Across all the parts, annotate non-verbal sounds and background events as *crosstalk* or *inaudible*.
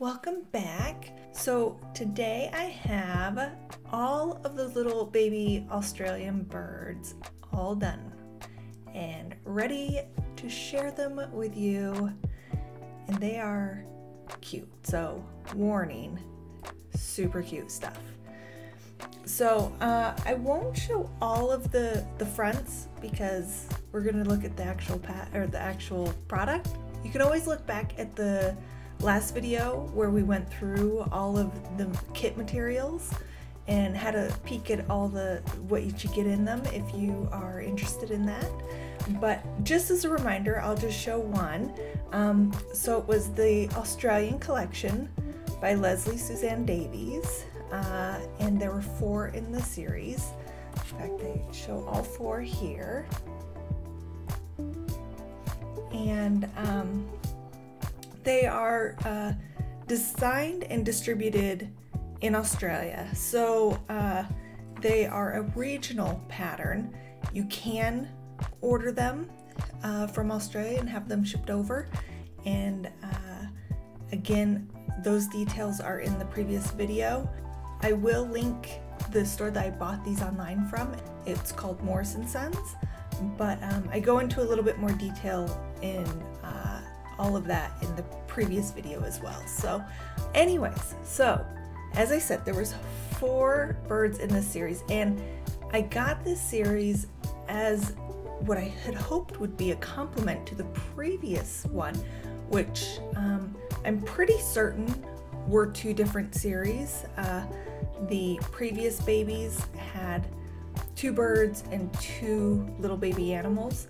welcome back. So today I have all of the little baby Australian birds all done and ready to share them with you. And they are cute. So warning, super cute stuff. So uh, I won't show all of the the fronts because we're gonna look at the actual pat or the actual product. You can always look back at the last video where we went through all of the kit materials and had a peek at all the what you should get in them if you are interested in that. But just as a reminder, I'll just show one. Um, so it was the Australian collection by Leslie Suzanne Davies, uh, and there were four in the series. In fact, they show all four here. And um, they are uh, designed and distributed in Australia. So uh, they are a regional pattern. You can order them uh, from Australia and have them shipped over. And uh, again, those details are in the previous video. I will link the store that I bought these online from. It's called Morris and Sons, but um, I go into a little bit more detail in uh, all of that in the previous video as well. So anyways, so as I said, there was four birds in this series and I got this series as what I had hoped would be a complement to the previous one, which um, I'm pretty certain were two different series. Uh, the previous babies had two birds and two little baby animals,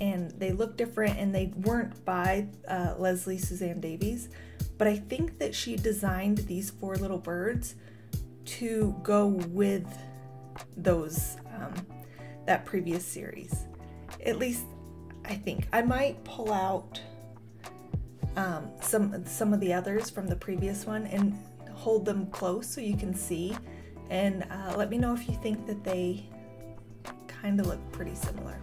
and they looked different and they weren't by uh, Leslie Suzanne Davies. But I think that she designed these four little birds to go with those um, that previous series. At least I think I might pull out um, some some of the others from the previous one and hold them close so you can see and uh, let me know if you think that they kind of look pretty similar.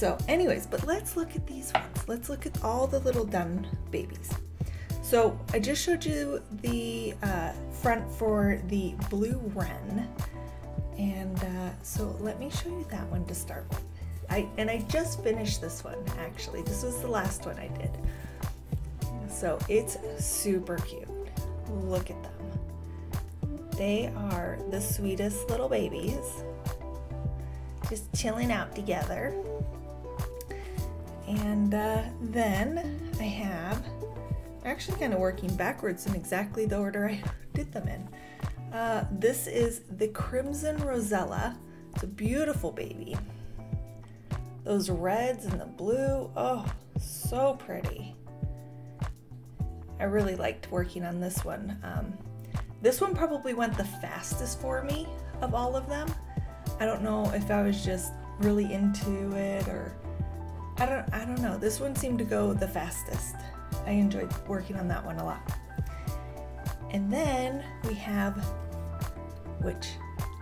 So anyways, but let's look at these ones. Let's look at all the little done babies. So I just showed you the uh, front for the blue wren. And uh, so let me show you that one to start with. I, and I just finished this one actually. This was the last one I did. So it's super cute. Look at them. They are the sweetest little babies. Just chilling out together. And uh, then I have, actually kind of working backwards in exactly the order I *laughs* did them in. Uh, this is the Crimson Rosella. It's a beautiful baby. Those reds and the blue, oh, so pretty. I really liked working on this one. Um, this one probably went the fastest for me of all of them. I don't know if I was just really into it or I don't I don't know. This one seemed to go the fastest. I enjoyed working on that one a lot. And then we have which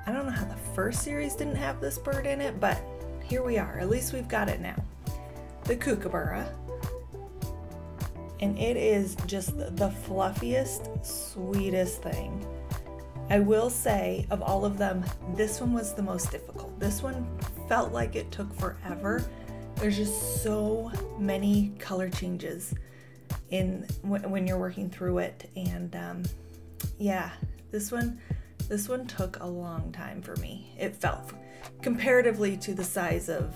I don't know how the first series didn't have this bird in it, but here we are. At least we've got it now. The kookaburra. And it is just the fluffiest, sweetest thing. I will say, of all of them, this one was the most difficult. This one felt like it took forever there's just so many color changes in when you're working through it and um, yeah this one this one took a long time for me. It felt comparatively to the size of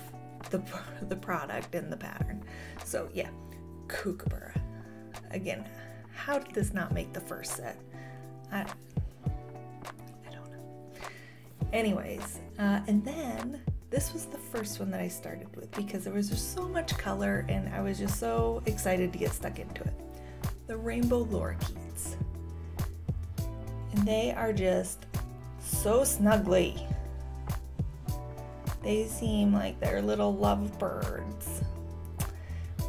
the the product and the pattern. So yeah kookaburra again how did this not make the first set? I, I don't know. Anyways uh, and then this was the first one that I started with because there was just so much color and I was just so excited to get stuck into it. The rainbow lorikeets. And they are just so snuggly. They seem like they're little lovebirds.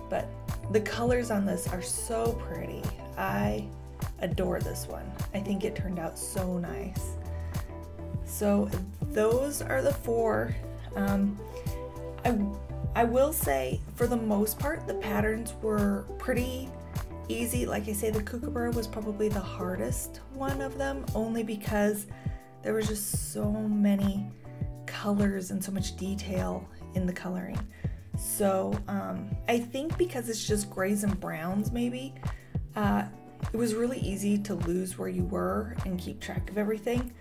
But the colors on this are so pretty. I adore this one. I think it turned out so nice. So those are the four um, I, I will say, for the most part, the patterns were pretty easy. Like I say, the kookaburra was probably the hardest one of them, only because there was just so many colors and so much detail in the coloring. So um, I think because it's just grays and browns, maybe, uh, it was really easy to lose where you were and keep track of everything.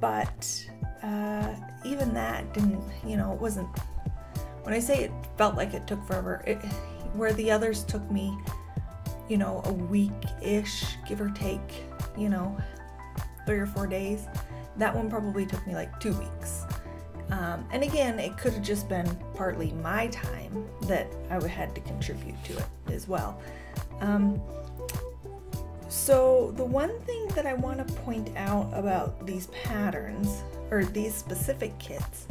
But uh, even that didn't, you know, it wasn't. When I say it felt like it took forever, it, where the others took me, you know, a week ish, give or take, you know, three or four days, that one probably took me like two weeks. Um, and again, it could have just been partly my time that I would had to contribute to it as well. Um, so, the one thing that I want to point out about these patterns or these specific kits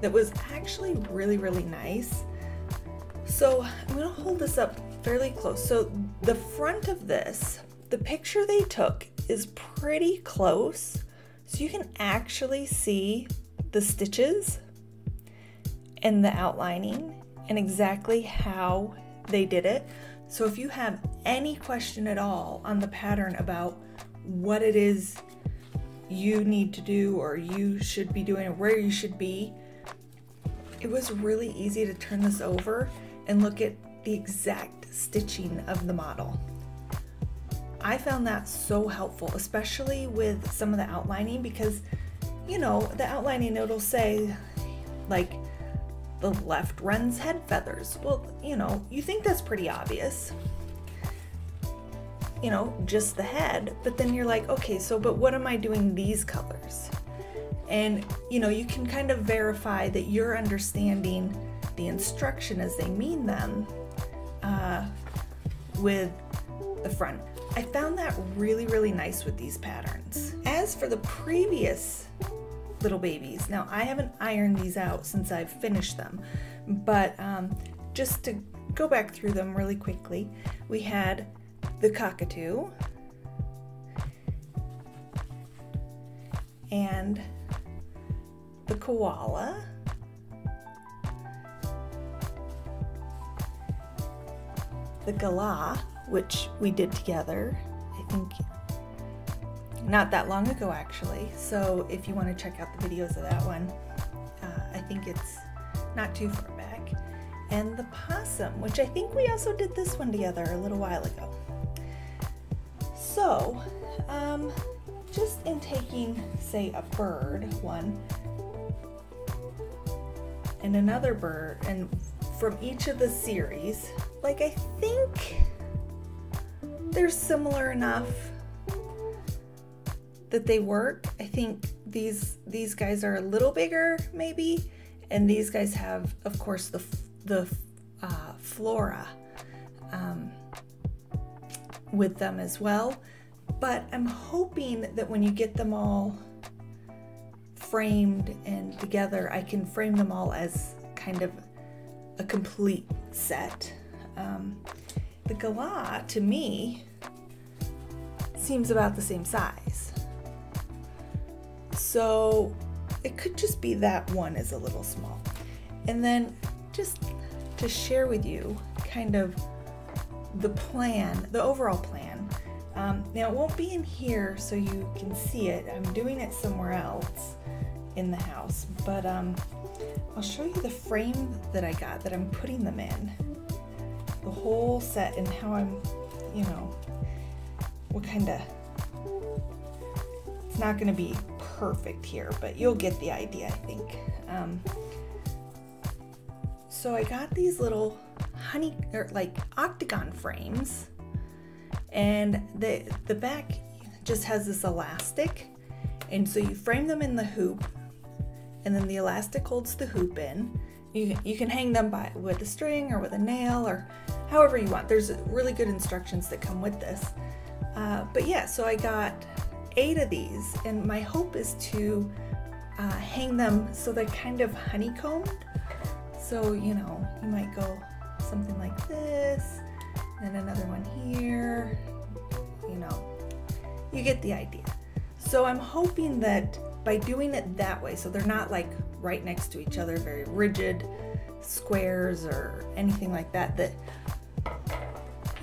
that was actually really, really nice. So, I'm going to hold this up fairly close. So, the front of this, the picture they took is pretty close. So, you can actually see the stitches and the outlining and exactly how they did it. So if you have any question at all on the pattern about what it is you need to do or you should be doing or where you should be, it was really easy to turn this over and look at the exact stitching of the model. I found that so helpful, especially with some of the outlining because you know, the outlining it'll say, like, the left runs head feathers. Well, you know, you think that's pretty obvious. You know, just the head, but then you're like, okay, so, but what am I doing these colors? And, you know, you can kind of verify that you're understanding the instruction as they mean them uh, with the front. I found that really, really nice with these patterns. As for the previous little babies, now I haven't ironed these out since I've finished them, but um, just to go back through them really quickly, we had the cockatoo and the koala. The galah, which we did together, I think not that long ago actually. So if you want to check out the videos of that one, uh, I think it's not too far back. And the possum, which I think we also did this one together a little while ago. So, um, just in taking, say, a bird one and another bird, and from each of the series, like I think they're similar enough that they work. I think these these guys are a little bigger maybe, and these guys have, of course, the the uh, flora um, with them as well. But I'm hoping that when you get them all framed and together, I can frame them all as kind of a complete set. Um, the galah to me, seems about the same size. So it could just be that one is a little small. And then just to share with you kind of the plan, the overall plan. Um, now it won't be in here so you can see it. I'm doing it somewhere else in the house, but um, I'll show you the frame that I got that I'm putting them in. The whole set and how I'm, you know, what kind of, it's not to be perfect here, but you'll get the idea, I think. Um, so I got these little honey or like octagon frames, and the the back just has this elastic, and so you frame them in the hoop, and then the elastic holds the hoop in. You you can hang them by with a string or with a nail or however you want. There's really good instructions that come with this. Uh, but yeah, so I got eight of these, and my hope is to uh, hang them so they're kind of honeycombed. So, you know, you might go something like this, and another one here, you know, you get the idea. So, I'm hoping that by doing it that way, so they're not like right next to each other, very rigid squares or anything like that, that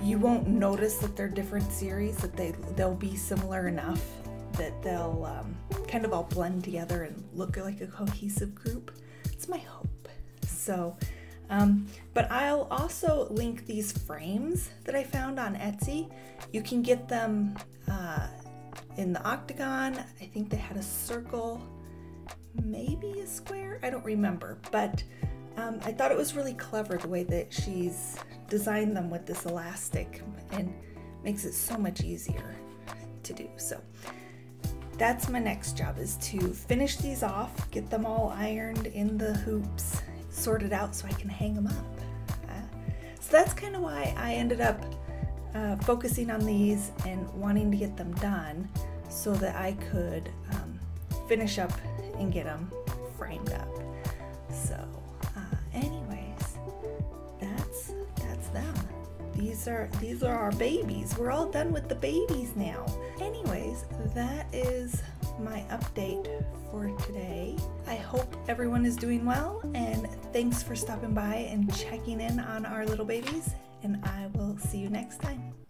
you won't notice that they're different series, that they, they'll be similar enough that they'll um, kind of all blend together and look like a cohesive group. It's my hope. So, um, but I'll also link these frames that I found on Etsy. You can get them uh, in the octagon. I think they had a circle, maybe a square. I don't remember, but um, I thought it was really clever the way that she's designed them with this elastic and makes it so much easier to do. So that's my next job is to finish these off, get them all ironed in the hoops, sorted out so I can hang them up. Uh, so that's kind of why I ended up uh, focusing on these and wanting to get them done so that I could um, finish up and get them framed up. So, uh, anyways, that's that's them. These are these are our babies. We're all done with the babies now. Anyways, that is my update for today. I hope everyone is doing well and thanks for stopping by and checking in on our little babies and I will see you next time.